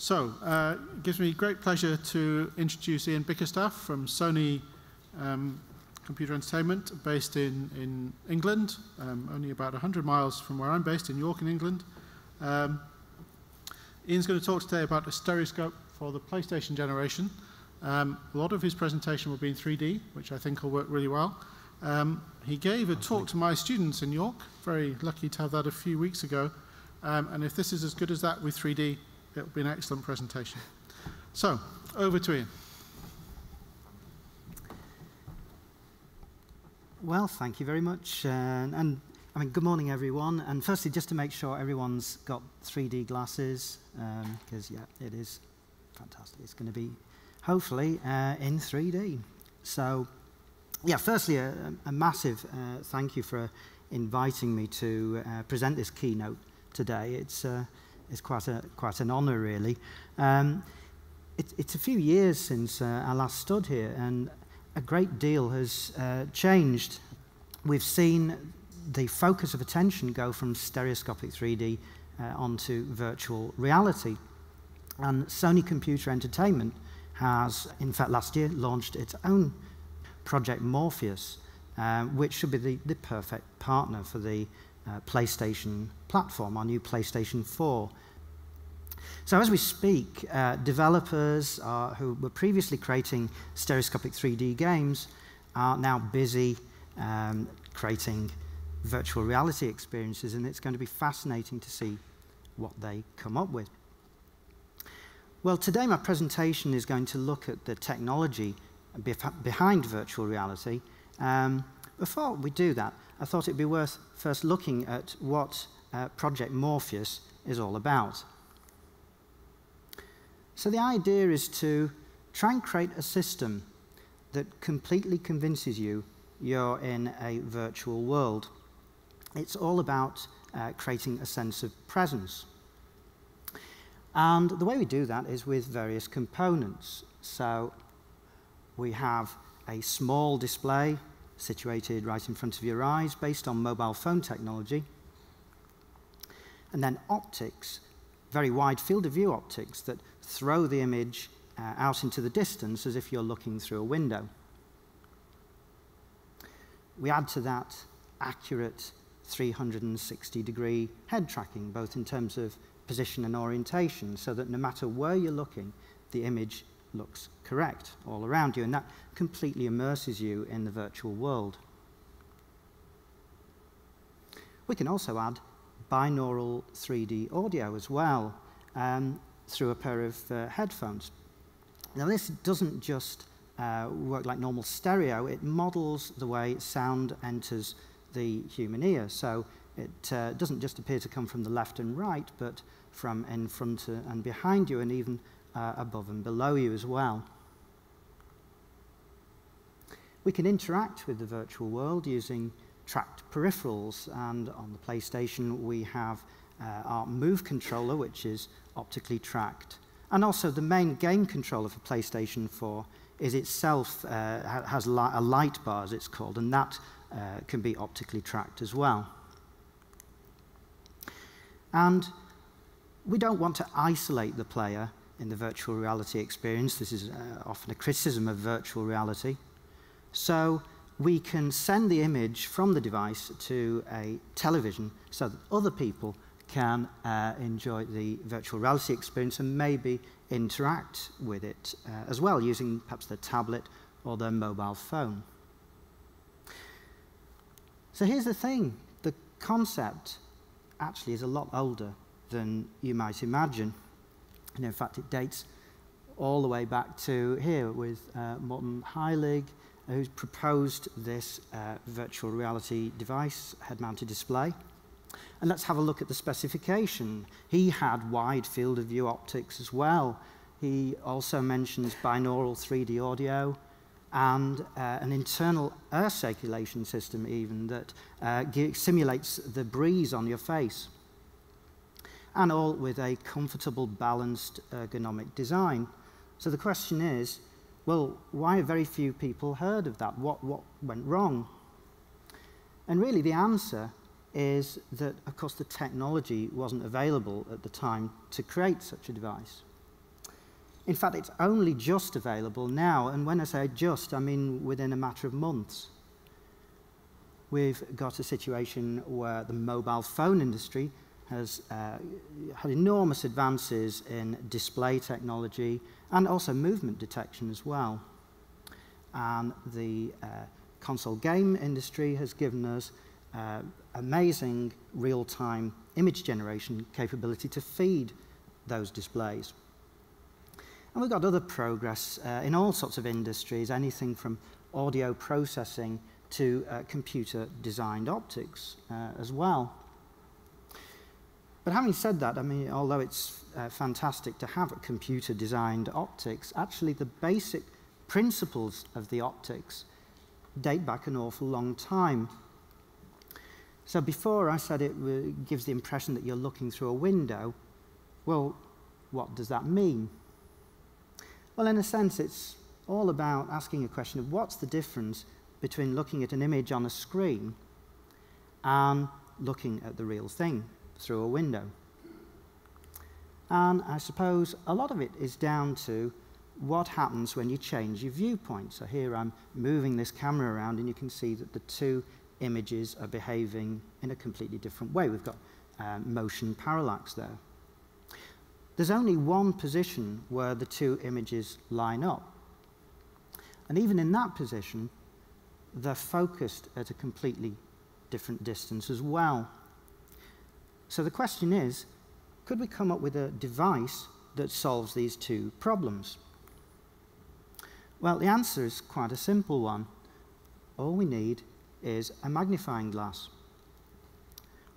So, uh, it gives me great pleasure to introduce Ian Bickerstaff from Sony um, Computer Entertainment, based in, in England, um, only about 100 miles from where I'm based, in York, in England. Um, Ian's going to talk today about a stereoscope for the PlayStation generation. Um, a lot of his presentation will be in 3D, which I think will work really well. Um, he gave a talk to my students in York, very lucky to have that a few weeks ago. Um, and if this is as good as that with 3D, it will be an excellent presentation. So, over to Ian. Well, thank you very much. Uh, and I mean, good morning, everyone. And firstly, just to make sure everyone's got 3D glasses, because, um, yeah, it is fantastic. It's going to be, hopefully, uh, in 3D. So, yeah, firstly, a, a massive uh, thank you for inviting me to uh, present this keynote today. It's uh, is quite, a, quite an honour, really. Um, it, it's a few years since uh, I last stood here, and a great deal has uh, changed. We've seen the focus of attention go from stereoscopic 3D uh, onto virtual reality. And Sony Computer Entertainment has, in fact, last year launched its own project Morpheus, uh, which should be the, the perfect partner for the uh, PlayStation platform, our new PlayStation 4. So as we speak, uh, developers who were previously creating stereoscopic 3D games are now busy um, creating virtual reality experiences, and it's going to be fascinating to see what they come up with. Well, today my presentation is going to look at the technology behind virtual reality. Um, before we do that, I thought it'd be worth first looking at what uh, Project Morpheus is all about. So the idea is to try and create a system that completely convinces you you're in a virtual world. It's all about uh, creating a sense of presence. And the way we do that is with various components. So we have a small display situated right in front of your eyes based on mobile phone technology. And then optics, very wide field of view optics that throw the image uh, out into the distance as if you're looking through a window. We add to that accurate 360 degree head tracking, both in terms of position and orientation, so that no matter where you're looking, the image looks correct all around you, and that completely immerses you in the virtual world. We can also add binaural 3D audio as well um, through a pair of uh, headphones. Now, this doesn't just uh, work like normal stereo, it models the way sound enters the human ear. So it uh, doesn't just appear to come from the left and right, but from in front and behind you, and even uh, above and below you as well. We can interact with the virtual world using tracked peripherals, and on the PlayStation we have uh, our Move controller, which is optically tracked. And also the main game controller for PlayStation 4 is itself, uh, has li a light bar, as it's called, and that uh, can be optically tracked as well. And we don't want to isolate the player in the virtual reality experience. This is uh, often a criticism of virtual reality. So we can send the image from the device to a television so that other people can uh, enjoy the virtual reality experience and maybe interact with it uh, as well using perhaps their tablet or their mobile phone. So here's the thing the concept actually is a lot older than you might imagine. And in fact, it dates all the way back to here with uh, Morton Heilig, who's proposed this uh, virtual reality device, head-mounted display. And let's have a look at the specification. He had wide field of view optics as well. He also mentions binaural 3D audio and uh, an internal air circulation system even that uh, simulates the breeze on your face and all with a comfortable, balanced, ergonomic design. So the question is, well, why have very few people heard of that? What, what went wrong? And really the answer is that, of course, the technology wasn't available at the time to create such a device. In fact, it's only just available now, and when I say just, I mean within a matter of months. We've got a situation where the mobile phone industry has uh, had enormous advances in display technology and also movement detection as well. And the uh, console game industry has given us uh, amazing real-time image generation capability to feed those displays. And we've got other progress uh, in all sorts of industries, anything from audio processing to uh, computer designed optics uh, as well. But having said that, I mean, although it's uh, fantastic to have a computer designed optics, actually the basic principles of the optics date back an awful long time. So before I said it gives the impression that you're looking through a window, well, what does that mean? Well, in a sense, it's all about asking a question of what's the difference between looking at an image on a screen and looking at the real thing through a window. And I suppose a lot of it is down to what happens when you change your viewpoint. So here I'm moving this camera around and you can see that the two images are behaving in a completely different way. We've got um, motion parallax there. There's only one position where the two images line up. And even in that position, they're focused at a completely different distance as well. So the question is, could we come up with a device that solves these two problems? Well, the answer is quite a simple one. All we need is a magnifying glass.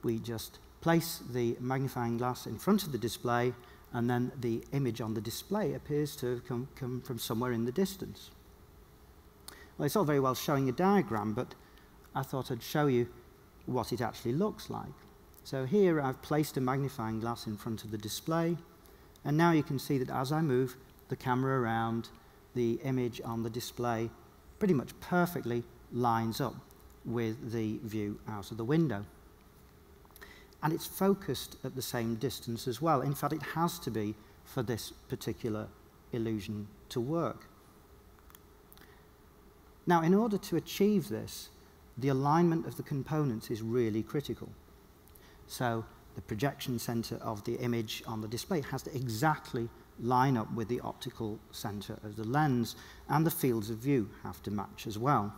We just place the magnifying glass in front of the display and then the image on the display appears to have come, come from somewhere in the distance. Well, it's all very well showing a diagram, but I thought I'd show you what it actually looks like. So here I've placed a magnifying glass in front of the display, and now you can see that as I move the camera around, the image on the display pretty much perfectly lines up with the view out of the window. And it's focused at the same distance as well. In fact, it has to be for this particular illusion to work. Now, in order to achieve this, the alignment of the components is really critical. So the projection center of the image on the display has to exactly line up with the optical center of the lens, and the fields of view have to match as well.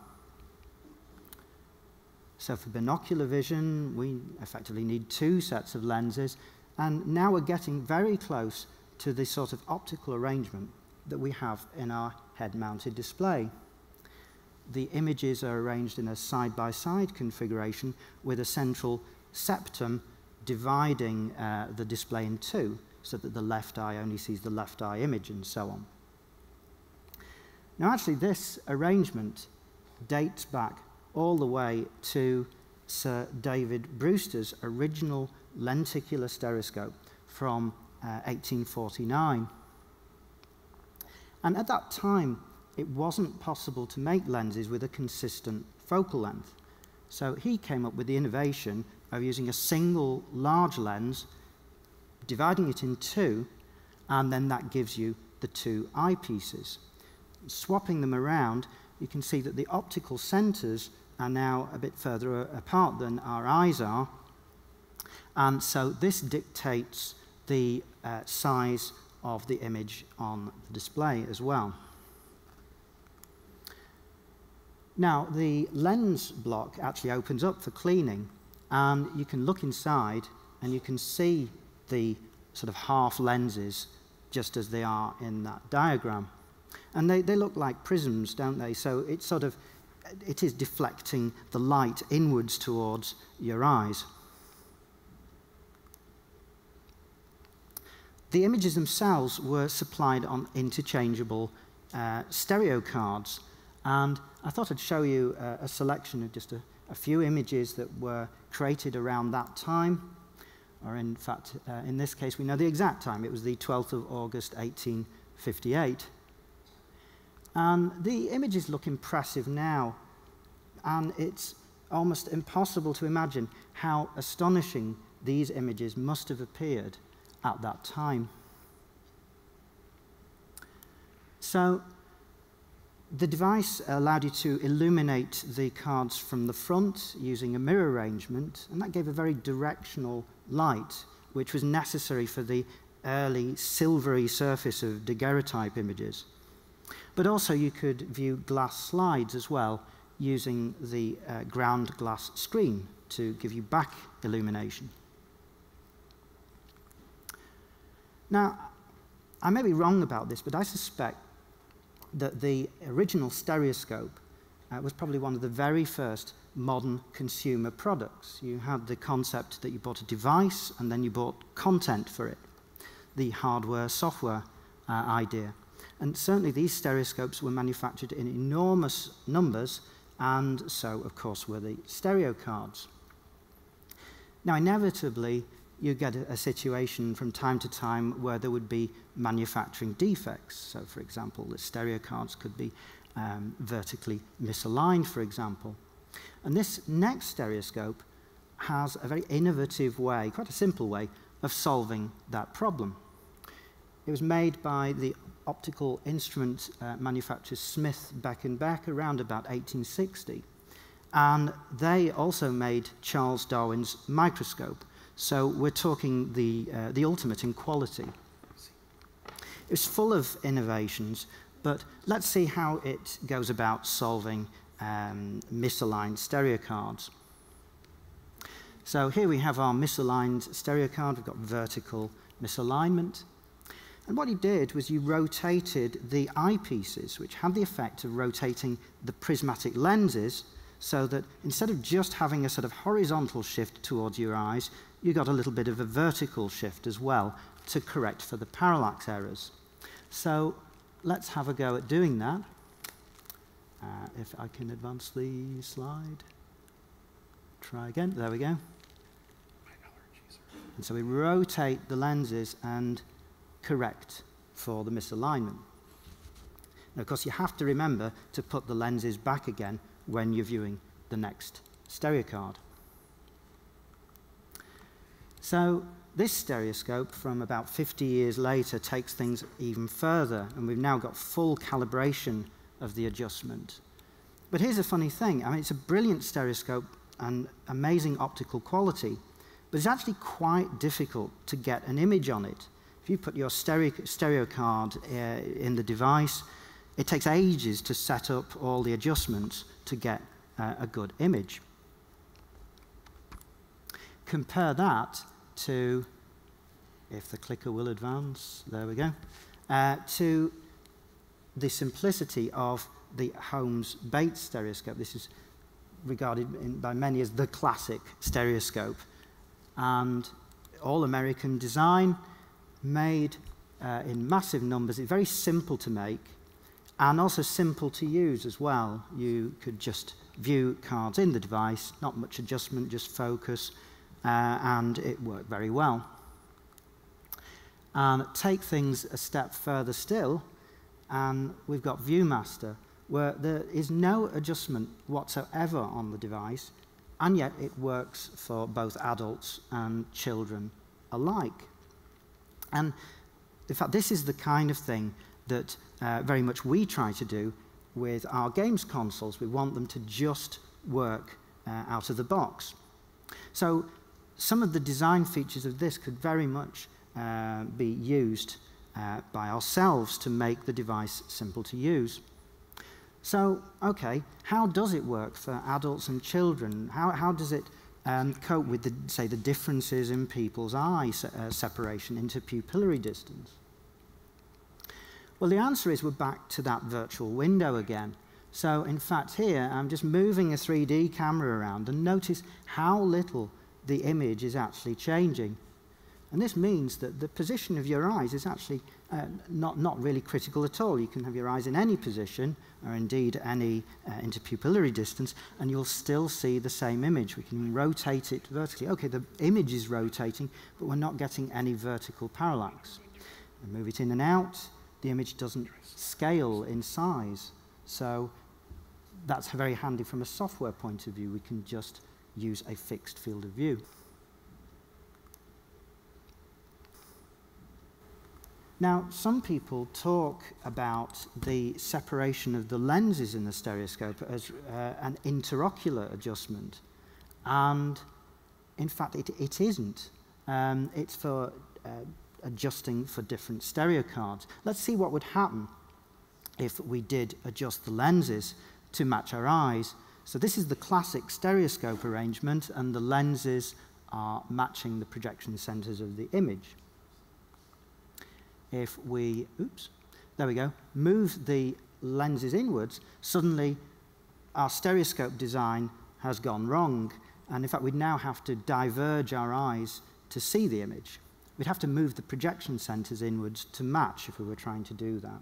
So for binocular vision, we effectively need two sets of lenses, and now we're getting very close to the sort of optical arrangement that we have in our head-mounted display the images are arranged in a side-by-side -side configuration with a central septum dividing uh, the display in two so that the left eye only sees the left eye image and so on. Now actually this arrangement dates back all the way to Sir David Brewster's original lenticular stereoscope from uh, 1849. And at that time, it wasn't possible to make lenses with a consistent focal length. So he came up with the innovation of using a single large lens, dividing it in two, and then that gives you the two eyepieces. Swapping them around, you can see that the optical centers are now a bit further apart than our eyes are. And so this dictates the uh, size of the image on the display as well. Now, the lens block actually opens up for cleaning, and you can look inside and you can see the sort of half lenses just as they are in that diagram. And they, they look like prisms, don't they? So it's sort of, it is deflecting the light inwards towards your eyes. The images themselves were supplied on interchangeable uh, stereo cards, and I thought I'd show you a, a selection of just a, a, few images that were created around that time. Or in fact, uh, in this case, we know the exact time. It was the 12th of August, 1858. And the images look impressive now. And it's almost impossible to imagine how astonishing these images must have appeared at that time. So the device allowed you to illuminate the cards from the front using a mirror arrangement, and that gave a very directional light, which was necessary for the early silvery surface of daguerreotype images. But also you could view glass slides as well using the uh, ground glass screen to give you back illumination. Now, I may be wrong about this, but I suspect that the original stereoscope uh, was probably one of the very first modern consumer products. You had the concept that you bought a device and then you bought content for it, the hardware software uh, idea. And certainly these stereoscopes were manufactured in enormous numbers, and so, of course, were the stereo cards. Now, inevitably, you get a, a, situation from time to time where there would be manufacturing defects. So, for example, the stereo cards could be um, vertically misaligned, for example. And this next stereoscope has a very innovative way, quite a simple way, of solving that problem. It was made by the optical instrument uh, manufacturer Smith Beck & Beck around about 1860. And they also made Charles Darwin's microscope. So we're talking the, uh, the ultimate in quality. It's full of innovations, but let's see how it goes about solving um, misaligned stereo cards. So here we have our misaligned stereo card. We've got vertical misalignment. And what he did was you rotated the eyepieces, which had the effect of rotating the prismatic lenses so that instead of just having a sort of horizontal shift towards your eyes, you got a little bit of a vertical shift as well to correct for the parallax errors. So let's have a go at doing that. Uh, if I can advance the slide. Try again. There we go. And so we rotate the lenses and correct for the misalignment. Now, of course, you have to remember to put the lenses back again when you're viewing the next stereo card. So this stereoscope from about 50 years later takes things even further, and we've now got full calibration of the adjustment. But here's a funny thing. I mean, it's a brilliant stereoscope and amazing optical quality, but it's actually quite difficult to get an image on it. If you put your stereo, stereo card uh, in the device, it takes ages to set up all the adjustments to get uh, a good image. Compare that to, if the clicker will advance, there we go, uh, to the simplicity of the Holmes Bates stereoscope. This is regarded in, by many as the classic stereoscope. And all American design, made uh, in massive numbers. It's very simple to make and also simple to use as well. You could just view cards in the device, not much adjustment, just focus, uh, and it worked very well. And take things a step further still, and we've got ViewMaster, where there is no adjustment whatsoever on the device, and yet it works for both adults and children alike. And in fact, this is the kind of thing that uh, very much we try to do with our games consoles. We want them to just work uh, out of the box. So some of the design features of this could very much uh, be used uh, by ourselves to make the device simple to use. So, okay, how does it work for adults and children? How, how does it um, cope with, the, say, the differences in people's eye se uh, separation into pupillary distance? Well, the answer is we're back to that virtual window again. So, in fact, here I'm just moving a 3D camera around and notice how little the image is actually changing. And this means that the position of your eyes is actually uh, not, not really critical at all. You can have your eyes in any position, or indeed any uh, interpupillary distance, and you'll still see the same image. We can rotate it vertically. Okay, the image is rotating, but we're not getting any vertical parallax. Move it in and out, the image doesn't scale in size. So that's very handy from a software point of view. We can just use a fixed field of view. Now, some people talk about the separation of the lenses in the stereoscope as uh, an interocular adjustment. And in fact, it, it isn't. Um, it's for uh, adjusting for different stereo cards. Let's see what would happen if we did adjust the lenses to match our eyes. So this is the classic stereoscope arrangement, and the lenses are matching the projection centers of the image if we, oops, there we go, move the lenses inwards, suddenly our stereoscope design has gone wrong. And in fact, we'd now have to diverge our eyes to see the image. We'd have to move the projection centers inwards to match if we were trying to do that.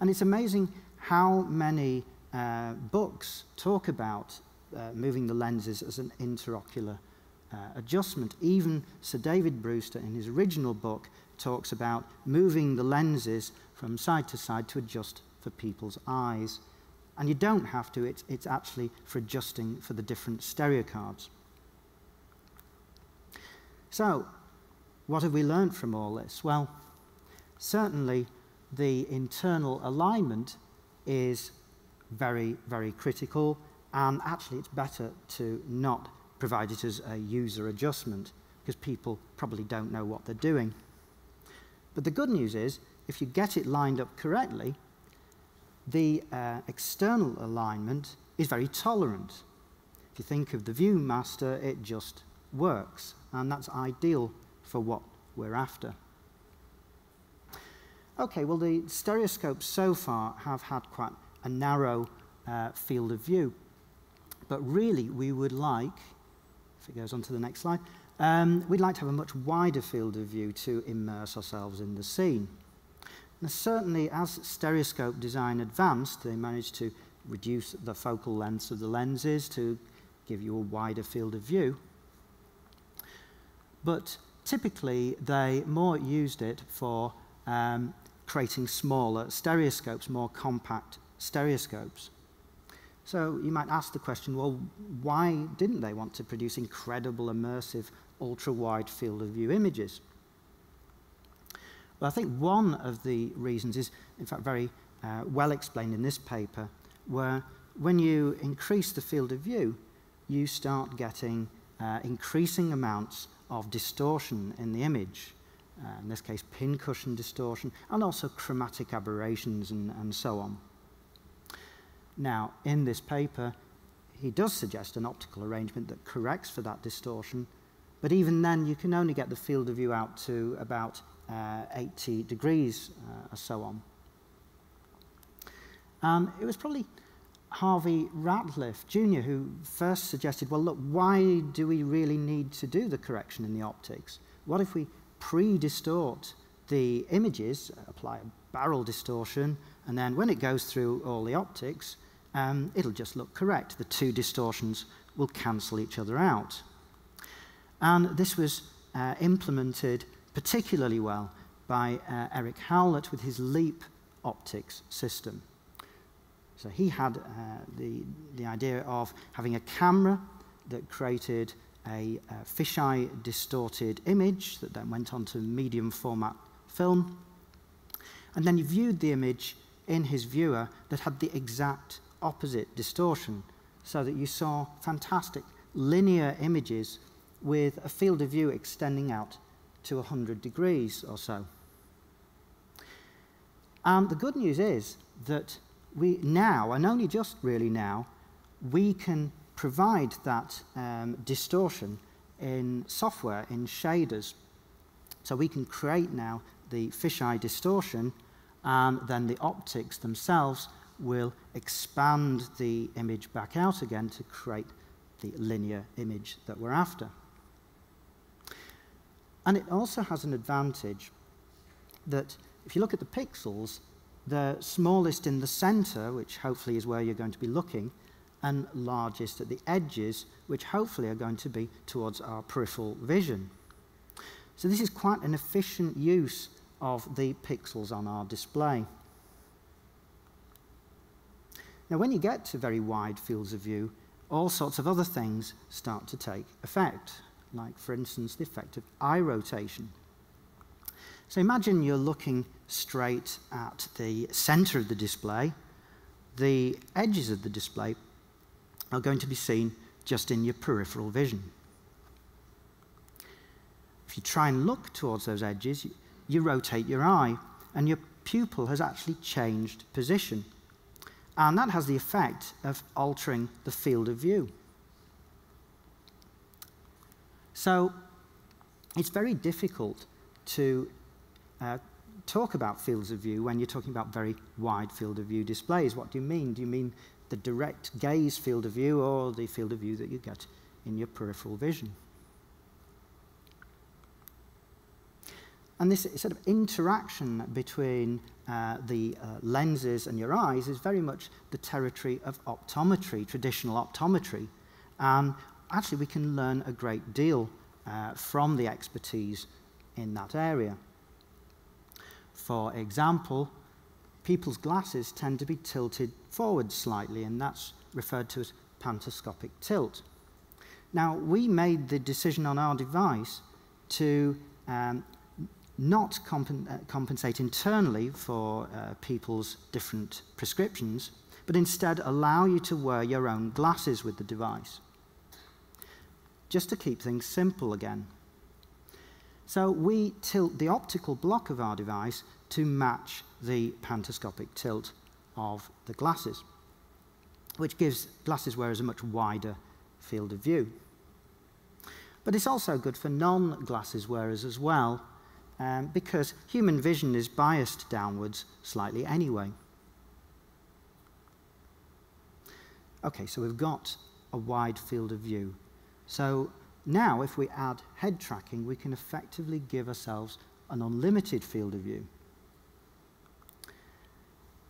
And it's amazing how many uh, books talk about uh, moving the lenses as an interocular uh, adjustment. Even Sir David Brewster, in his original book, talks about moving the lenses from side to side to adjust for people's eyes. And you don't have to, it's, it's actually for adjusting for the different stereo cards. So, what have we learned from all this? Well, certainly the internal alignment is very, very critical, and actually it's better to not provide it as a user adjustment because people probably don't know what they're doing. But the good news is, if you get it lined up correctly, the uh, external alignment is very tolerant. If you think of the ViewMaster, it just works, and that's ideal for what we're after. Okay, well, the stereoscopes so far have had quite a narrow uh, field of view, but really we would like, if it goes on to the next slide, um, we'd like to have a much wider field of view to immerse ourselves in the scene. Now, certainly, as stereoscope design advanced, they managed to reduce the focal lengths of the lenses to give you a wider field of view. But typically, they more used it for um, creating smaller stereoscopes, more compact stereoscopes. So you might ask the question, well, why didn't they want to produce incredible immersive ultra-wide field of view images. Well, I think one of the reasons is, in fact, very uh, well explained in this paper, where when you increase the field of view, you start getting uh, increasing amounts of distortion in the image. Uh, in this case, pincushion distortion, and also chromatic aberrations and, and so on. Now, in this paper, he does suggest an optical arrangement that corrects for that distortion, but even then, you can only get the field of view out to about uh, 80 degrees uh, or so on. Um, it was probably Harvey Ratliff Jr. who first suggested, well, look, why do we really need to do the correction in the optics? What if we pre-distort the images, apply a barrel distortion, and then when it goes through all the optics, um, it'll just look correct. The two distortions will cancel each other out. And this was uh, implemented particularly well by uh, Eric Howlett with his LEEP optics system. So he had uh, the, the idea of having a camera that created a uh, fisheye distorted image that then went onto medium format film. And then he viewed the image in his viewer that had the exact opposite distortion so that you saw fantastic linear images with a field of view extending out to 100 degrees or so. And the good news is that we now, and only just really now, we can provide that um, distortion in software, in shaders. So we can create now the fisheye distortion, and then the optics themselves will expand the image back out again to create the linear image that we're after. And it also has an advantage that if you look at the pixels, the smallest in the center, which hopefully is where you're going to be looking, and largest at the edges, which hopefully are going to be towards our peripheral vision. So this is quite an efficient use of the pixels on our display. Now, when you get to very wide fields of view, all sorts of other things start to take effect like, for instance, the effect of eye rotation. So imagine you're looking straight at the center of the display. The edges of the display are going to be seen just in your peripheral vision. If you try and look towards those edges, you, you rotate your eye, and your pupil has actually changed position. And that has the effect of altering the field of view. So it's very difficult to uh, talk about fields of view when you're talking about very wide field of view displays. What do you mean? Do you mean the direct gaze field of view or the field of view that you get in your peripheral vision? And this sort of interaction between uh, the uh, lenses and your eyes is very much the territory of optometry, traditional optometry. And actually, we can learn a great deal uh, from the expertise in that area. For example, people's glasses tend to be tilted forward slightly, and that's referred to as pantoscopic tilt. Now, we made the decision on our device to um, not uh, compensate internally for uh, people's different prescriptions, but instead allow you to wear your own glasses with the device. Just to keep things simple again. So we tilt the optical block of our device to match the pantoscopic tilt of the glasses, which gives glasses wearers a much wider field of view. But it's also good for non-glasses wearers as well, um, because human vision is biased downwards slightly anyway. Okay, so we've got a wide field of view. So now if we add head tracking, we can effectively give ourselves an unlimited field of view.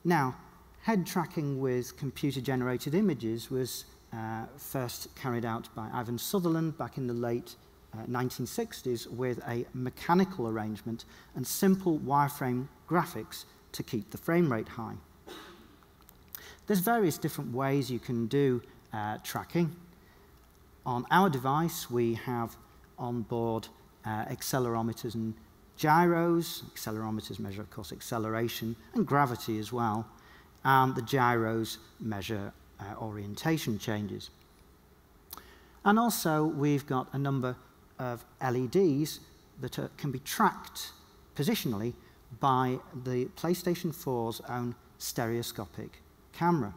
Now, head tracking with computer-generated images was uh, first carried out by Ivan Sutherland back in the late 1960s uh, with a mechanical arrangement and simple wireframe graphics to keep the frame rate high. There's various different ways you can do uh, tracking. On our device, we have on board uh, accelerometers and gyros. Accelerometers measure, of course, acceleration and gravity as well. And the gyros measure uh, orientation changes. And also, we've got a number of LEDs that are, can be tracked positionally by the PlayStation 4's own stereoscopic camera.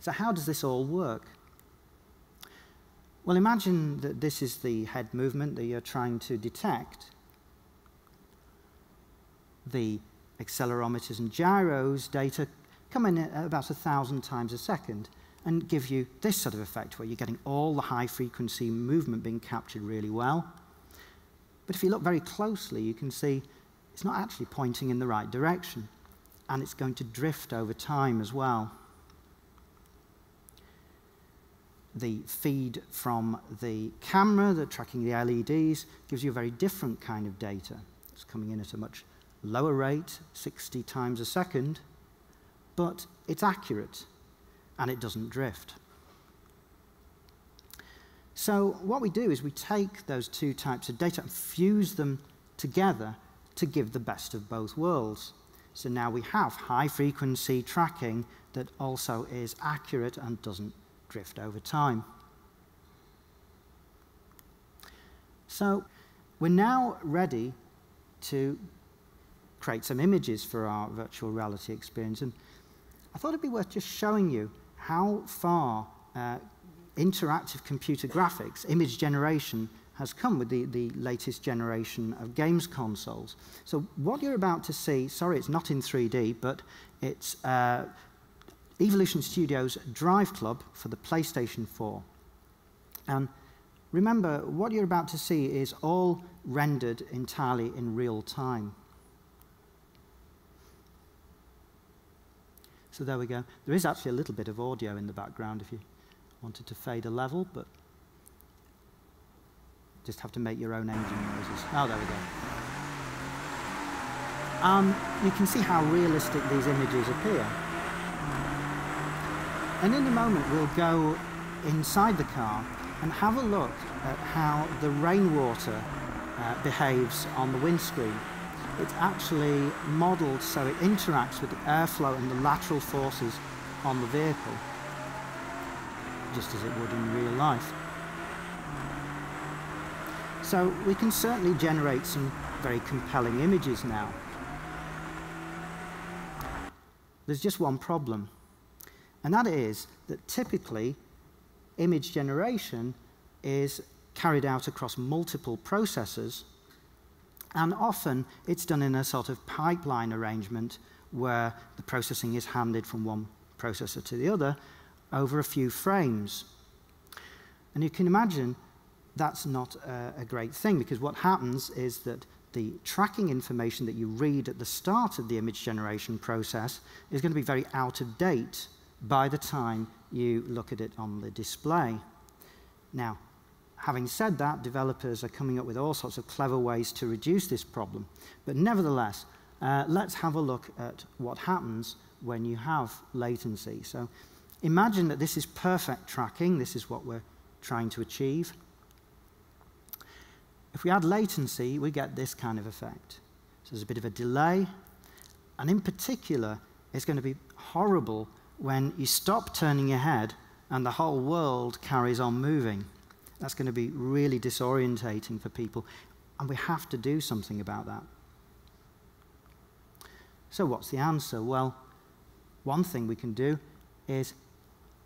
So how does this all work? Well, imagine that this is the head movement that you're trying to detect. The accelerometers and gyros data come in at about a thousand times a second and give you this sort of effect where you're getting all the high frequency movement being captured really well. But if you look very closely, you can see it's not actually pointing in the right direction, and it's going to drift over time as well. The feed from the camera that tracking the LEDs gives you a very different kind of data. It's coming in at a much lower rate, 60 times a second, but it's accurate and it doesn't drift. So what we do is we take those two types of data and fuse them together to give the best of both worlds. So now we have high frequency tracking that also is accurate and doesn't drift over time. So we're now ready to create some images for our virtual reality experience. And I thought it'd be worth just showing you how far uh, interactive computer graphics, image generation, has come with the, the latest generation of games consoles. So what you're about to see, sorry, it's not in 3D, but it's uh, Evolution Studios Drive Club for the PlayStation 4. And remember, what you're about to see is all rendered entirely in real time. So there we go. There is actually a little bit of audio in the background if you wanted to fade a level, but just have to make your own engine noises. Oh, there we go. Um, you can see how realistic these images appear. And in a moment, we'll go inside the car and have a look at how the rainwater uh, behaves on the windscreen. It's actually modeled so it interacts with the airflow and the lateral forces on the vehicle, just as it would in real life. So we can certainly generate some very compelling images now. There's just one problem, and that is that typically image generation is carried out across multiple processors, and often it's done in a sort of pipeline arrangement where the processing is handed from one processor to the other over a few frames. And you can imagine that's not a, a great thing because what happens is that the tracking information that you read at the start of the image generation process is going to be very out of date by the time you look at it on the display. Now, having said that, developers are coming up with all sorts of clever ways to reduce this problem. But nevertheless, uh, let's have a look at what happens when you have latency. So imagine that this is perfect tracking. This is what we're trying to achieve. If we add latency, we get this kind of effect. So there's a bit of a delay, and in particular, it's going to be horrible when you stop turning your head and the whole world carries on moving. That's going to be really disorientating for people, and we have to do something about that. So, what's the answer? Well, one thing we can do is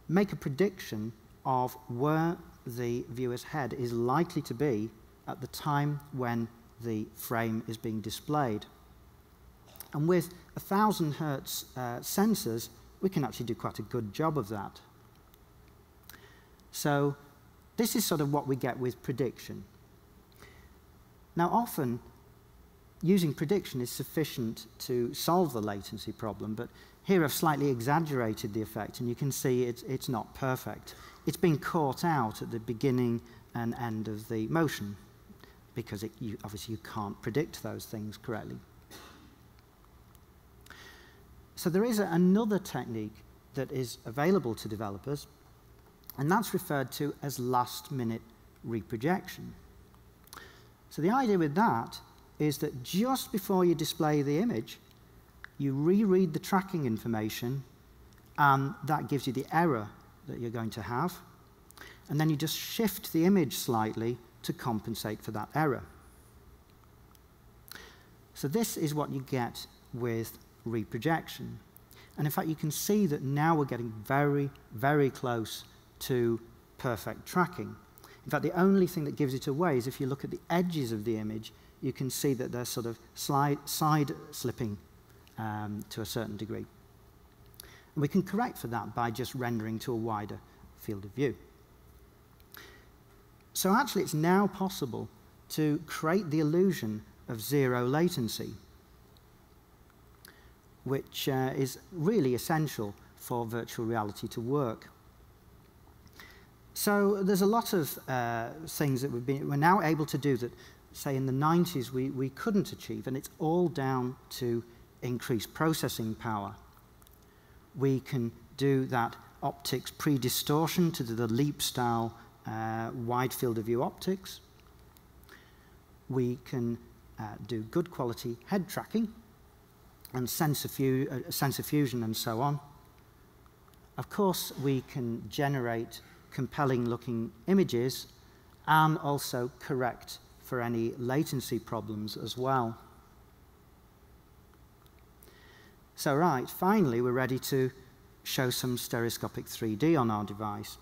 make a prediction of where the viewer's head is likely to be at the time when the frame is being displayed. And with 1,000 hertz uh, sensors, we can actually do quite a good job of that. So this is sort of what we get with prediction. Now, often, using prediction is sufficient to solve the latency problem, but here I've slightly exaggerated the effect, and you can see it's, it's not perfect. It's been caught out at the beginning and end of the motion because it, you, obviously you can't predict those things correctly. So there is a, another technique that is available to developers, and that's referred to as last-minute reprojection. So the idea with that is that just before you display the image, you reread the tracking information, and that gives you the error that you're going to have. And then you just shift the image slightly to compensate for that error. So this is what you get with reprojection. And in fact, you can see that now we're getting very, very close to perfect tracking. In fact, the only thing that gives it away is if you look at the edges of the image, you can see that they're sort of slide, side slipping um, to a certain degree. And we can correct for that by just rendering to a wider field of view. So actually, it's now possible to create the illusion of zero latency, which uh, is really essential for virtual reality to work. So there's a lot of uh, things that we've been, we're now able to do that, say, in the 90s we, we couldn't achieve, and it's all down to increased processing power. We can do that optics pre-distortion to the LEEP style uh, wide field of view optics. We can uh, do good quality head tracking and sensor, fu uh, sensor fusion and so on. Of course, we can generate compelling looking images and also correct for any latency problems as well. So right, finally we're ready to show some stereoscopic 3D on our device.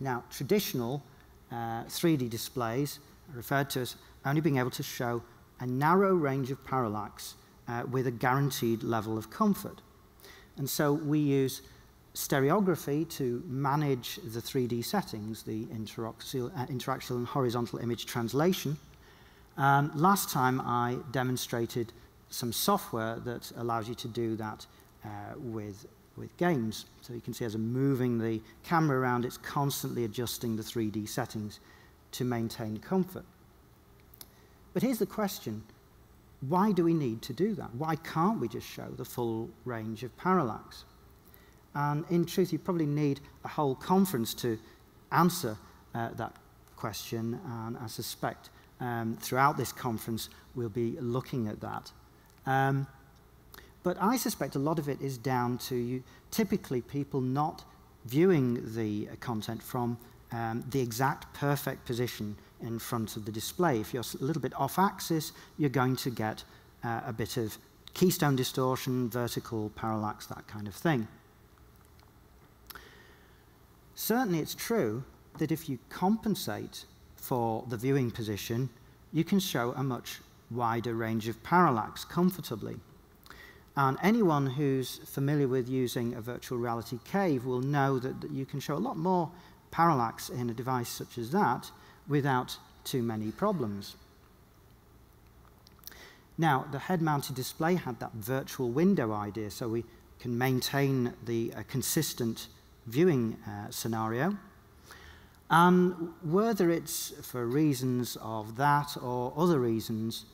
Now, traditional uh, 3D displays are referred to as only being able to show a narrow range of parallax uh, with a guaranteed level of comfort. And so we use stereography to manage the 3D settings, the interaxial, uh, and horizontal image translation. Um, last time I demonstrated some software that allows you to do that uh, with with games. So you can see as I'm moving the camera around, it's constantly adjusting the 3D settings to maintain comfort. But here's the question. Why do we need to do that? Why can't we just show the full range of parallax? And in truth, you probably need a whole conference to answer uh, that question, and I suspect um, throughout this conference, we'll be looking at that. Um, but I suspect a lot of it is down to you, typically people not viewing the content from um, the exact perfect position in front of the display. If you're a little bit off axis, you're going to get uh, a bit of keystone distortion, vertical parallax, that kind of thing. Certainly it's true that if you compensate for the viewing position, you can show a much wider range of parallax comfortably. And anyone who's familiar with using a virtual reality cave will know that, that you can show a lot more parallax in a device such as that without too many problems. Now, the head-mounted display had that virtual window idea, so we can maintain the uh, consistent viewing uh, scenario. And whether it's for reasons of that or other reasons,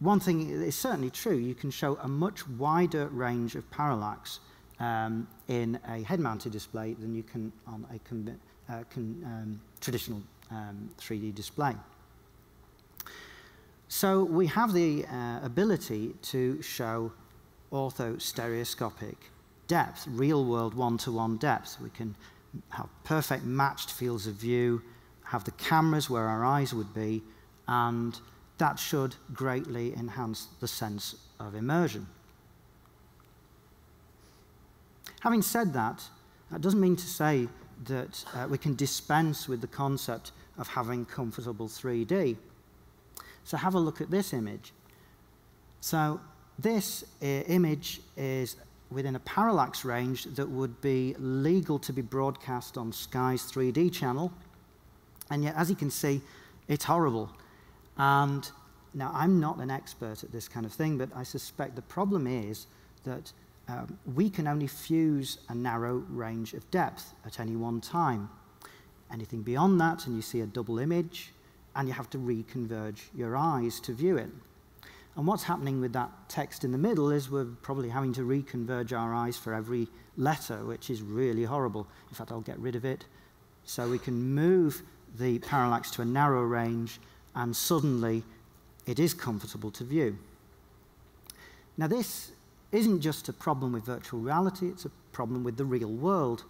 one thing is certainly true, you can show a much wider range of parallax um, in a head-mounted display than you can on a uh, con, um, traditional um, 3D display. So we have the uh, ability to show orthostereoscopic depth, real-world one-to-one depth. We can have perfect matched fields of view, have the cameras where our eyes would be, and that should greatly enhance the sense of immersion. Having said that, that doesn't mean to say that uh, we can dispense with the concept of having comfortable 3D. So have a look at this image. So this uh, image is within a parallax range that would be legal to be broadcast on Sky's 3D channel. And yet, as you can see, it's horrible. And now, I'm not an expert at this kind of thing, but I suspect the problem is that um, we can only fuse a narrow range of depth at any one time. Anything beyond that, and you see a double image, and you have to reconverge your eyes to view it. And what's happening with that text in the middle is we're probably having to reconverge our eyes for every letter, which is really horrible. In fact, I'll get rid of it. So we can move the parallax to a narrow range, and suddenly it is comfortable to view. Now, this isn't just a problem with virtual reality, it's a problem with the real world.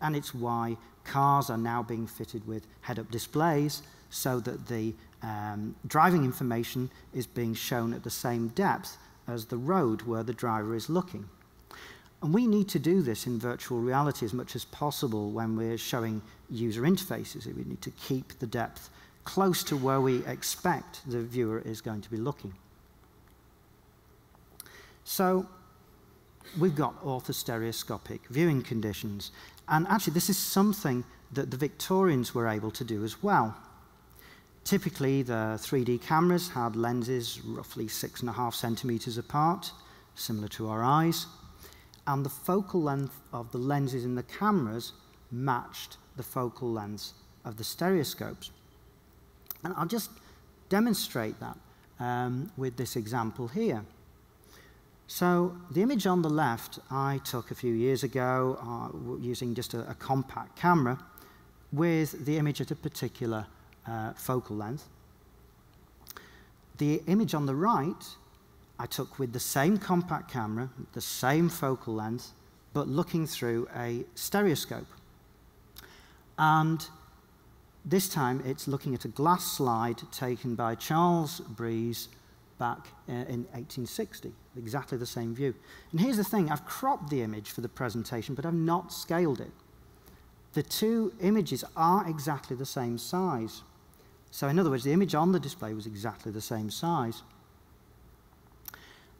And it's why cars are now being fitted with head-up displays so that the um, driving information is being shown at the same depth as the road where the driver is looking. And we need to do this in virtual reality as much as possible when we're showing user interfaces. We need to keep the depth close to where we expect the viewer is going to be looking. So we've got orthostereoscopic viewing conditions. And actually, this is something that the Victorians were able to do as well. Typically, the 3D cameras had lenses roughly six and a half centimeters apart, similar to our eyes, and the focal length of the lenses in the cameras matched the focal length of the stereoscopes. And I'll just demonstrate that um, with this example here. So the image on the left I took a few years ago uh, using just a, a, compact camera with the image at a particular uh, focal length. The image on the right I took with the same compact camera, the same focal length, but looking through a stereoscope. And this time it's looking at a glass slide taken by Charles Breese back uh, in 1860, exactly the same view. And here's the thing, I've cropped the image for the presentation, but I've not scaled it. The two images are exactly the same size. So in other words, the image on the display was exactly the same size.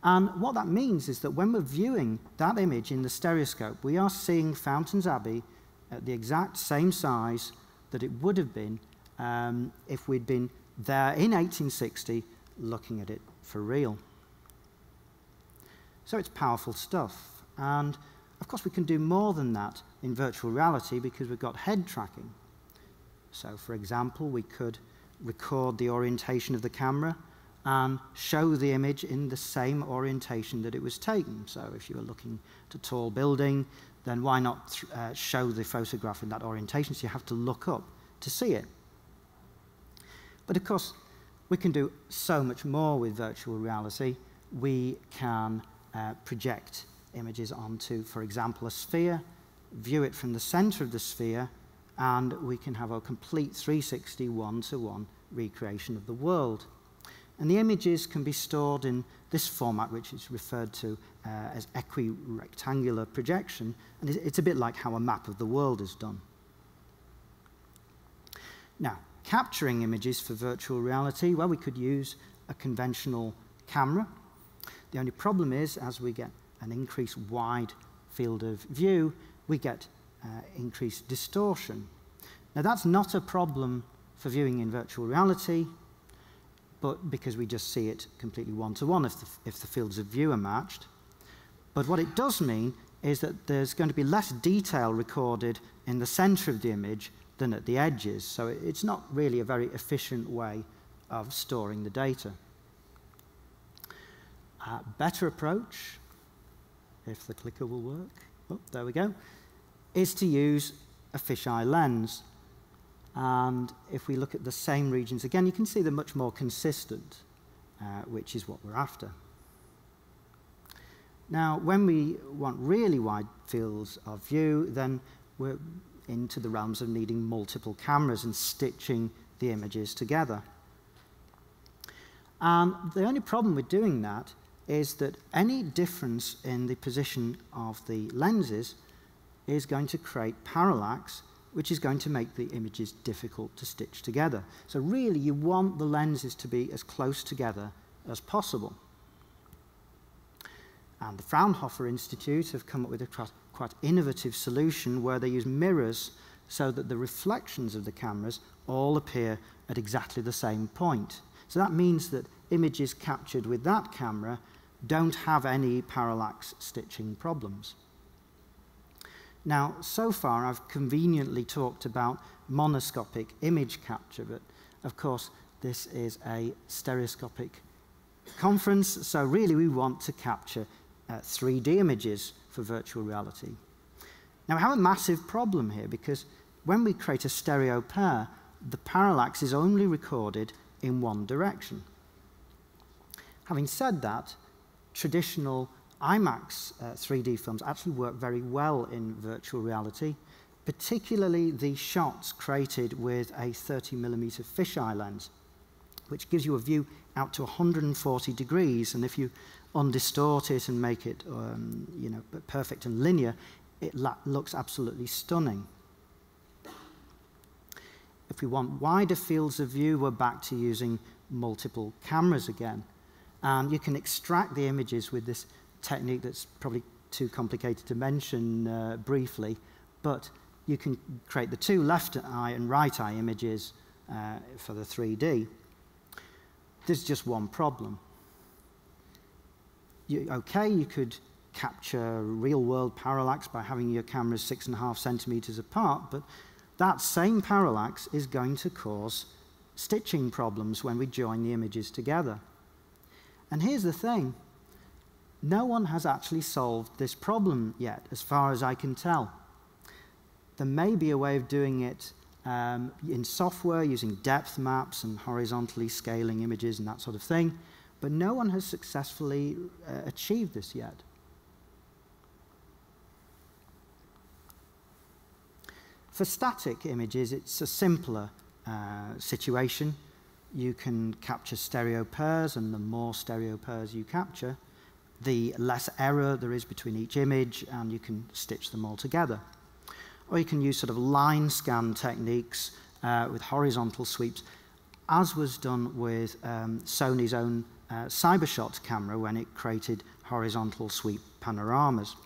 And what that means is that when we're viewing that image in the stereoscope, we are seeing Fountains Abbey at the exact same size that it would have been um, if we'd been there in 1860 looking at it for real. So it's powerful stuff. And of course, we can do more than that in virtual reality because we've got head tracking. So, for example, we could record the orientation of the camera and show the image in the same orientation that it was taken. So, if you were looking at a tall building, then why not uh, show the photograph in that orientation? So, you have to look up to see it. But of course, we can do so much more with virtual reality. We can uh, project images onto, for example, a sphere, view it from the center of the sphere, and we can have a complete 360 one-to-one recreation of the world. And the images can be stored in this format, which is referred to uh, as equirectangular projection, and it's a bit like how a map of the world is done. Now, capturing images for virtual reality, well, we could use a conventional camera. The only problem is, as we get an increased wide field of view, we get uh, increased distortion. Now, that's not a problem for viewing in virtual reality, but because we just see it completely one-to-one -one if, the, if the fields of view are matched. But what it does mean is that there's going to be less detail recorded in the center of the image than at the edges. So it's not really a very efficient way of storing the data. A better approach, if the clicker will work, oh, there we go, is to use a fisheye lens. And if we look at the same regions again, you can see they're much more consistent, uh, which is what we're after. Now, when we want really wide fields of view, then we're into the realms of needing multiple cameras and stitching the images together. And the only problem with doing that is that any difference in the position of the lenses is going to create parallax, which is going to make the images difficult to stitch together. So really, you want the lenses to be as close together as possible. And the Fraunhofer Institute have come up with a quite innovative solution where they use mirrors so that the reflections of the cameras all appear at exactly the same point. So that means that images captured with that camera don't have any parallax stitching problems. Now, so far I've conveniently talked about monoscopic image capture, but of course this is a stereoscopic conference, so really we want to capture uh, 3D images for virtual reality. Now, we have a massive problem here because when we create a stereo pair, the parallax is only recorded in one direction. Having said that, traditional IMAX uh, 3D films actually work very well in virtual reality, particularly the shots created with a 30 millimeter fisheye lens, which gives you a view out to 140 degrees. And if you undistort it and make it um, you know, perfect and linear, it looks absolutely stunning. If we want wider fields of view, we're back to using multiple cameras again. And you can extract the images with this technique that's probably too complicated to mention uh, briefly, but you can create the two left eye and right eye images uh, for the 3D. There's just one problem you, okay, you could capture real world parallax by having your cameras six and a half centimeters apart, but that same parallax is going to cause stitching problems when we join the images together. And here's the thing no one has actually solved this problem yet, as far as I can tell. There may be a way of doing it um, in software using depth maps and horizontally scaling images and that sort of thing. But no one has successfully uh, achieved this yet. For static images, it's a simpler uh, situation. You can capture stereo pairs, and the more stereo pairs you capture, the less error there is between each image, and you can stitch them all together. Or you can use sort of line scan techniques uh, with horizontal sweeps, as was done with um, Sony's own uh, Cybershot camera when it created horizontal sweep panoramas.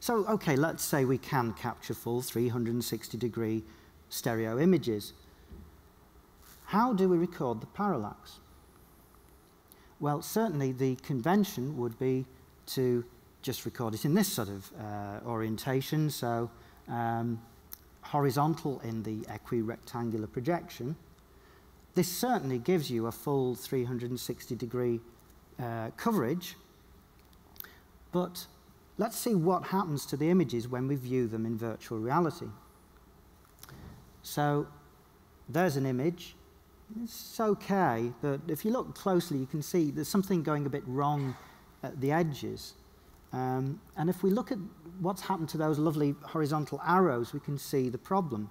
So, okay, let's say we can capture full 360 degree stereo images. How do we record the parallax? Well, certainly the convention would be to just record it in this sort of uh, orientation, so um, horizontal in the equirectangular projection, this certainly gives you a full 360 degree uh, coverage, but let's see what happens to the images when we view them in virtual reality. So there's an image. It's okay, but if you look closely, you can see there's something going a bit wrong at the edges. Um, and if we look at what's happened to those lovely horizontal arrows, we can see the problem.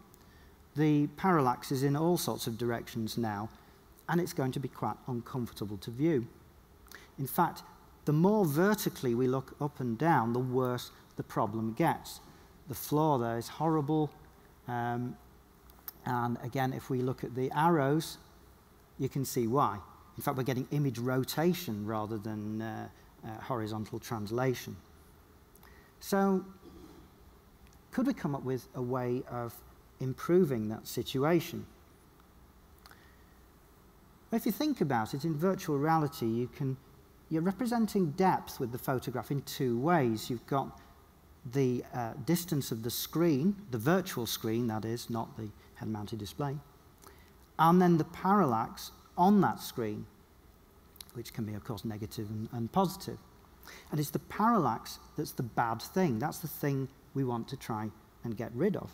The parallax is in all sorts of directions now, and it's going to be quite uncomfortable to view. In fact, the more vertically we look up and down, the worse the problem gets. The floor there is horrible. Um, and again, if we look at the arrows, you can see why. In fact, we're getting image rotation rather than uh, uh, horizontal translation. So, could we come up with a way of improving that situation? If you think about it, in virtual reality, you can, you're representing depth with the photograph in two ways. You've got the uh, distance of the screen, the virtual screen, that is, not the head-mounted display, and then the parallax on that screen, which can be, of course, negative and, and positive. And it's the parallax that's the bad thing. That's the thing we want to try and get rid of.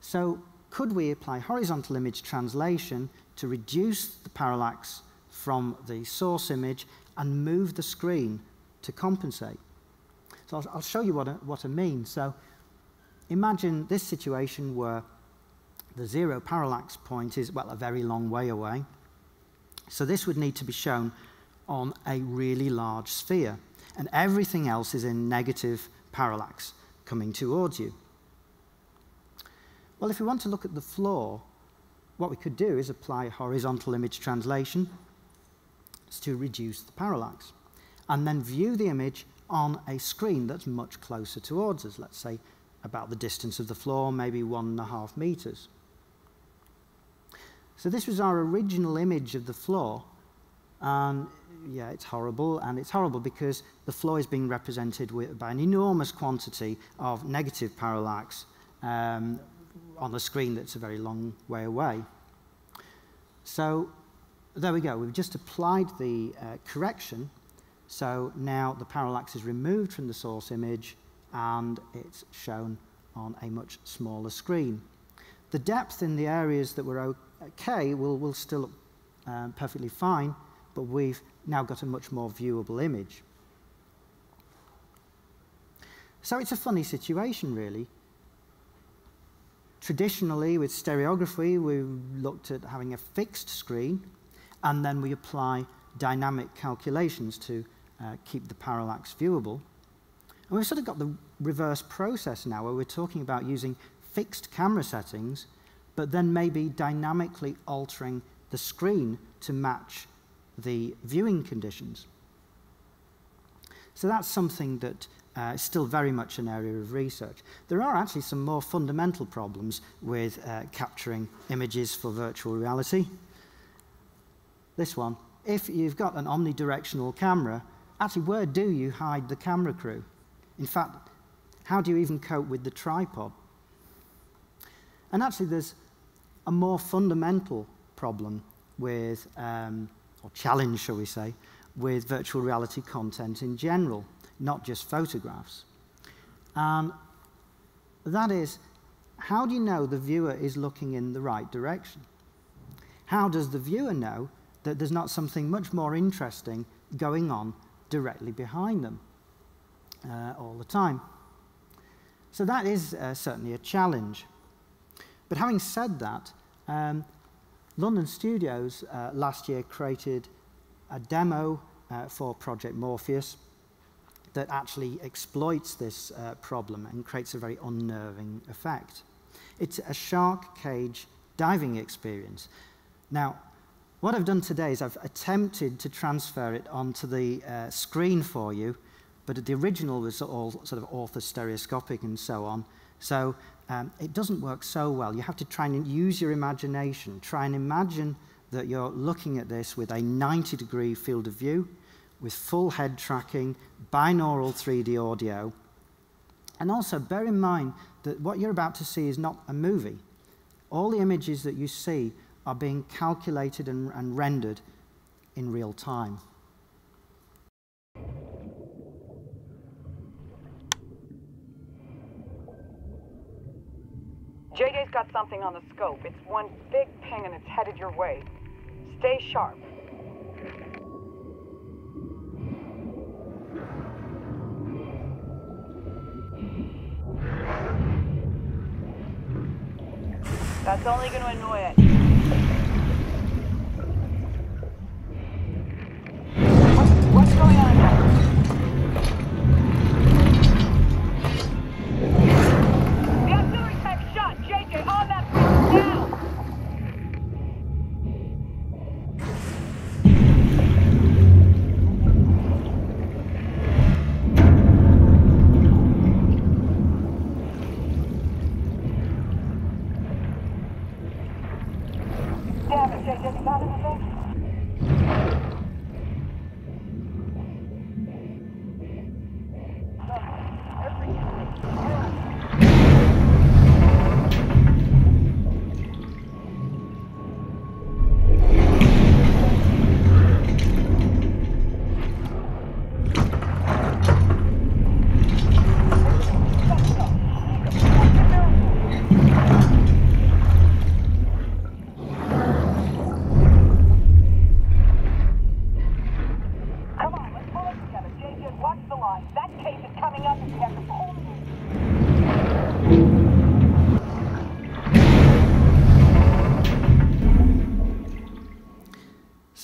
So could we apply horizontal image translation to reduce the parallax from the source image and move the screen to compensate? So I'll, I'll show you what I, what I mean. So imagine this situation where the zero parallax point is, well, a very long way away. So this would need to be shown on a really large sphere, and everything else is in negative parallax coming towards you. Well, if we want to look at the floor, what we could do is apply horizontal image translation to reduce the parallax, and then view the image on a screen that's much closer towards us, let's say about the distance of the floor, maybe one and a half meters. So this was our original image of the floor, and yeah, it's horrible, and it's horrible because the floor is being represented with, by an enormous quantity of negative parallax um, on a screen that's a very long way away. So there we go. We've just applied the uh, correction so now the parallax is removed from the source image and it's shown on a much smaller screen. The depth in the areas that were okay will, will still look um, perfectly fine, but we've now got a much more viewable image. So it's a funny situation, really. Traditionally, with stereography, we looked at having a fixed screen, and then we apply dynamic calculations to uh, keep the parallax viewable. And we've sort of got the reverse process now where we're talking about using fixed camera settings, but then maybe dynamically altering the screen to match the viewing conditions. So that's something that uh, is still very much an area of research. There are actually some more fundamental problems with uh, capturing images for virtual reality. This one. If you've got an omnidirectional camera, actually, where do you hide the camera crew? In fact, how do you even cope with the tripod? And actually, there's a more fundamental problem with, um, or challenge, shall we say, with virtual reality content in general, not just photographs. And that is, how do you know the viewer is looking in the right direction? How does the viewer know that there's not something much more interesting going on directly behind them uh, all the time. So that is uh, certainly a challenge. But having said that, um, London Studios uh, last year created a demo uh, for Project Morpheus that actually exploits this uh, problem and creates a very unnerving effect. It's a shark cage diving experience. Now, what I've done today is I've attempted to transfer it onto the uh, screen for you, but the original was all sort of orthostereoscopic and so on. So um, it doesn't work so well. You have to try and use your imagination. Try and imagine that you're looking at this with a 90 degree field of view, with full head tracking, binaural 3D audio. And also bear in mind that what you're about to see is not a movie. All the images that you see are being calculated and, and rendered in real time. JJ's got something on the scope. It's one big ping and it's headed your way. Stay sharp. That's only going to annoy it.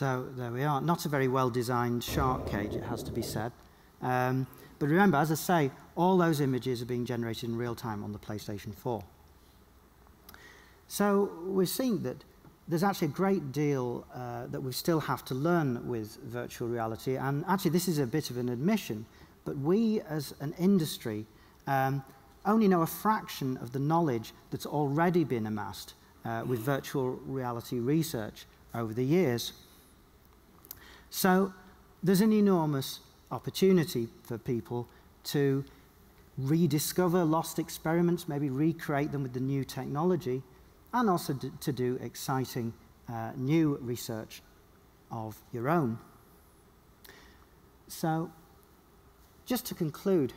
So there we are. Not a very well designed shark cage, it has to be said. Um, but remember, as I say, all those images are being generated in real time on the PlayStation 4. So we're seeing that there's actually a great deal uh, that we still have to learn with virtual reality. And actually, this is a bit of an admission, but we as an industry um, only know a fraction of the knowledge that's already been amassed uh, with virtual reality research over the years. So there's an enormous opportunity for people to rediscover lost experiments, maybe recreate them with the new technology, and also to do exciting uh, new research of your own. So, just to conclude,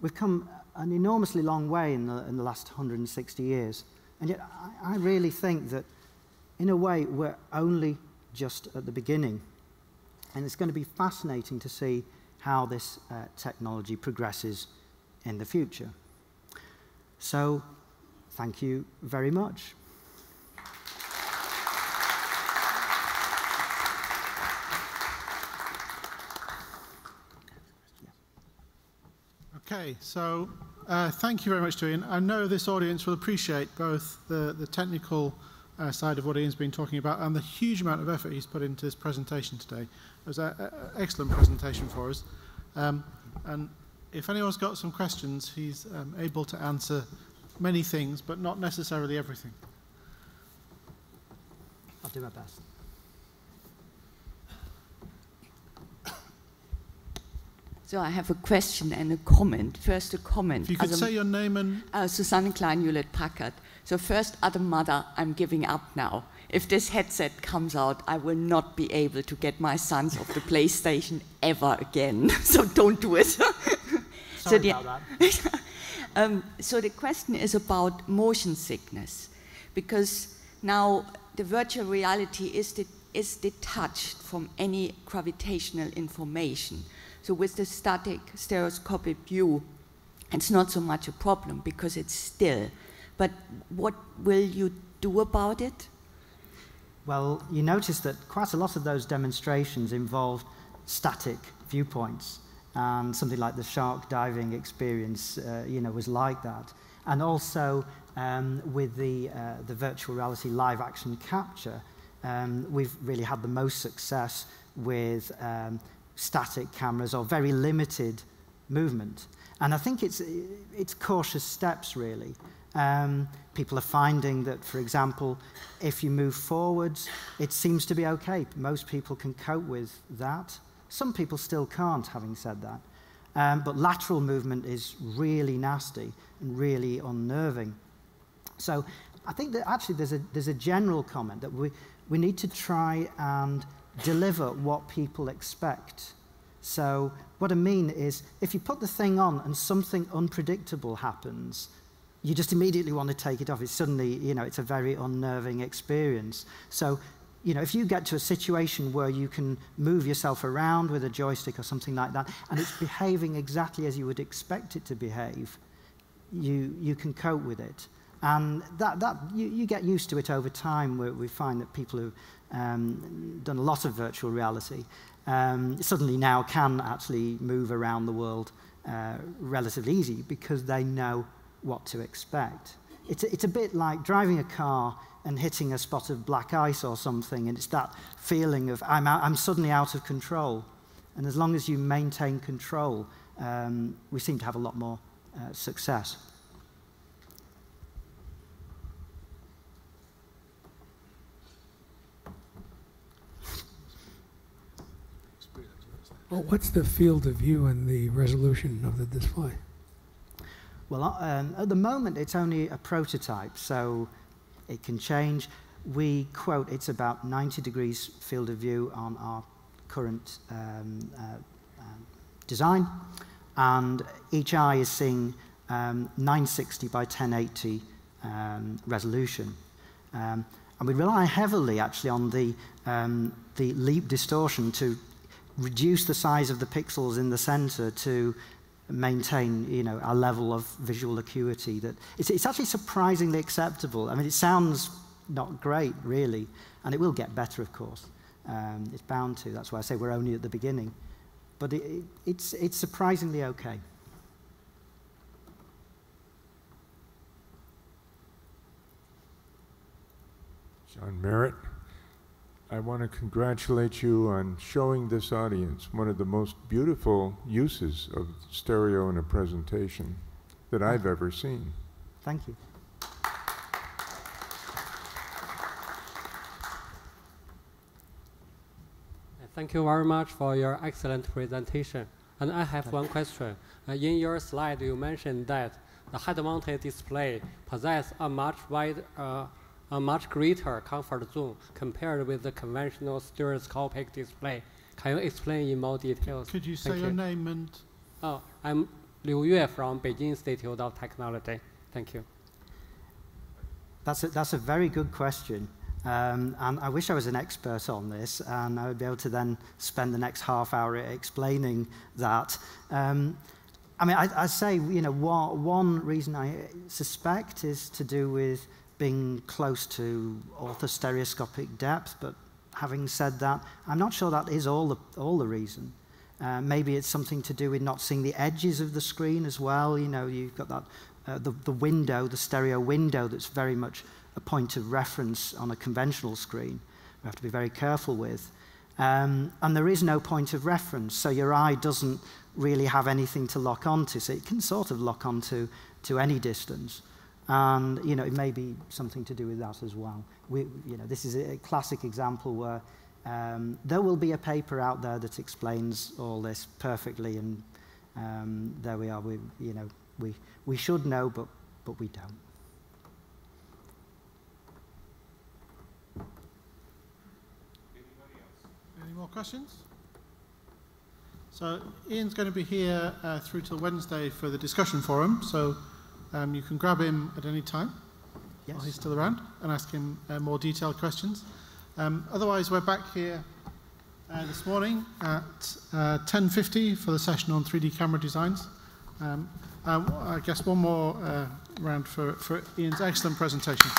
we've come an enormously long way in the, in the last 160 years, and yet I, I really think that, in a way, we're only just at the beginning. And it's going to be fascinating to see how this uh, technology progresses in the future. So, thank you very much. Okay, so uh, thank you very much to Ian. I know this audience will appreciate both the, the technical uh, side of what Ian's been talking about and the huge amount of effort he's put into this presentation today. It was an excellent presentation for us. Um, and if anyone's got some questions, he's um, able to answer many things, but not necessarily everything. I'll do my best. So I have a question and a comment. First, a comment. If you could Also, say your name and uh, Susanne Klein, Hewlett Packard. So first, other mother, I'm giving up now. If this headset comes out, I will not be able to get my sons off the PlayStation ever again. so don't do it. Sorry the- about that. um, so the question is about motion sickness, because now the virtual reality is, de- is detached from any gravitational information. So with the static stereoscopic view, it's not so much a problem because it's still. But what will you do about it? Well, you notice that quite a lot of those demonstrations involved static viewpoints, and something like the shark diving experience, uh, you know, was like that. And also um, with the uh, the virtual reality live action capture, um, we've really had the most success with um, static cameras or very limited movement. And I think it's it's cautious steps really. Um, people are finding that, for example, if you move forwards, it seems to be okay. Most people can cope with that. Some people still can't, having said that. Um, but lateral movement is really nasty and really unnerving. So I think that actually there's a, there's a general comment that we, we need to try and deliver what people expect. So what I mean is if you put the thing on and something unpredictable happens, you just immediately want to take it off. It's suddenly, you know, it's a very unnerving experience. So, you know, if you get to a situation where you can move yourself around with a joystick or something like that, and it's behaving exactly as you would expect it to behave, you, you can cope with it. And that, that you, you get used to it over time, where we find that people who've um, done a lot of virtual reality um, suddenly now can actually move around the world uh, relatively easy because they know what to expect. It's a, it's a bit like driving a car and hitting a spot of black ice or something, and it's that feeling of I'm, out, I'm suddenly out of control. And as long as you maintain control, um, we seem to have a lot more uh, success. Well, what's the field of view and the resolution of the display? Well, uh, um, at the moment, it's only a prototype, so it can change. We quote it's about 90 degrees field of view on our current um, uh, uh, design, and each eye is seeing um, 960 by 1080 um, resolution. Um, and we rely heavily, actually, on the, um, the LEEP distortion to reduce the size of the pixels in the center to maintain you know a level of visual acuity that it's, it's actually surprisingly acceptable. I mean it sounds not great really and it will get better of course. Um, it's bound to. That's why i say we're only at the beginning. But it, it's, it's surprisingly okay. John Merritt I want to congratulate you on showing this audience one of the most beautiful uses of stereo in a presentation that I've ever seen. Thank you. Thank you very much for your excellent presentation. And I have one question. Uh, in your slide, you mentioned that the head-mounted display possesses a much wider uh, a much greater comfort zone compared with the conventional stereoscopic display. Can you explain in more details? Could you say Thank your you. name and? Oh, I'm Liu Yue from Beijing Institute of Technology. Thank you. That's a, that's a very good question. Um, and I wish I was an expert on this, and I would be able to then spend the next half hour explaining that. Um, I mean, I, I, say, you know, one, one reason I suspect is to do with being close to orthostereoscopic depth, but having said that, I'm not sure that is all the, all the reason. Uh, maybe it's something to do with not seeing the edges of the screen as well. You know, you've got that, uh, the, the window, the stereo window that's very much a point of reference on a conventional screen. We have to be very careful with. Um, and there is no point of reference, so your eye doesn't really have anything to lock onto, so it can sort of lock onto to any distance. And you know, it may be something to do with that as well. We, you know, this is a classic example where um, there will be a paper out there that explains all this perfectly, and um, there we are. We, you know, we, we should know, but, but we don't. Any more questions? So Ian's going to be here uh, through till Wednesday for the discussion forum. So um, you can grab him at any time yes. while he's still around and ask him uh, more detailed questions. Um, otherwise, we're back here uh, this morning at uh, 10.50 for the session on 3D camera designs. Um, I guess one more uh, round for, for Ian's excellent presentation.